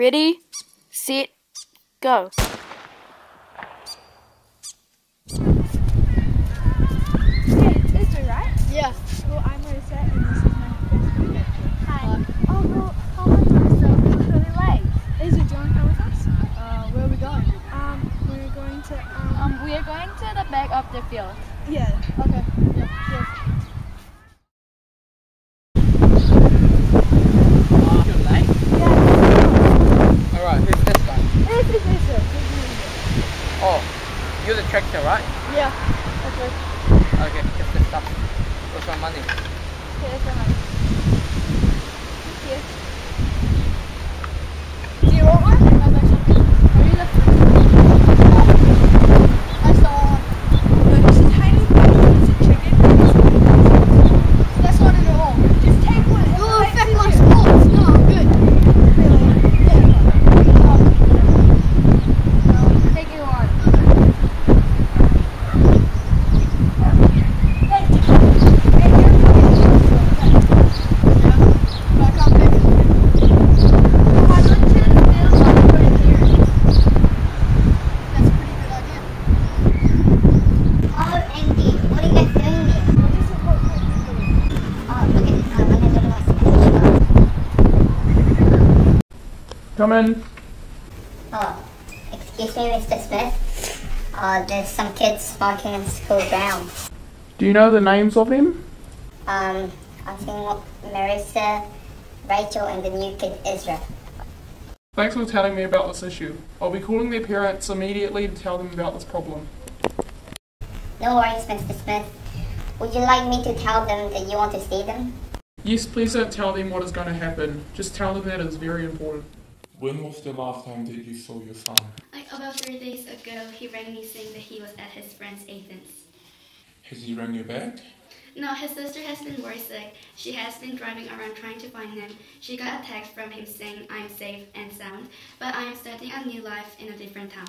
Ready, set, go. Hey, Esther, right? Yeah. Well, I'm Marissa, and this is my friend Hi. Oh, well, how much Marissa? We're really late. Esther, do you want to come with us? Uh, where are we going? Um, we're going to, um, Um, we are going to the back of the field. yeah. Okay. Yeah. Yes. You're late? Yeah. Alright, who's this guy? This is Esther. This is Esther. Oh, you're the tractor, right? Yeah. Okay. Okay, get this stuff. Where's my money? Okay, that's all right. Thank you. Do you want one? No, that's okay. Are you the I saw. It's a tiny thing. It's a chicken. That's not at all. Just take one. It will affect my sports. No, I'm good. Really? Yeah. Um, take it on. Back up there. I looked to the field, so I put it here. That's a pretty good idea. Oh, Andy, what are you guys doing here? Oh, look at this. I wonder what Come in. Oh, excuse me, Mr. Smith. Uh, there's some kids smoking in school grounds. Do you know the names of them? Um, I think Marissa, Rachel, and the new kid Ezra. Thanks for telling me about this issue. I'll be calling their parents immediately to tell them about this problem. No worries, Mr. Smith. Would you like me to tell them that you want to see them? Yes, please don't tell them what is going to happen. Just tell them that it is very important. When was the last time that you saw your son? Like about three days ago, he rang me saying that he was at his friend's Ethan's. Has he rang you back? No, his sister has been very sick. She has been driving around trying to find him. She got a text from him saying, I'm safe and sound, but I am starting a new life in a different town.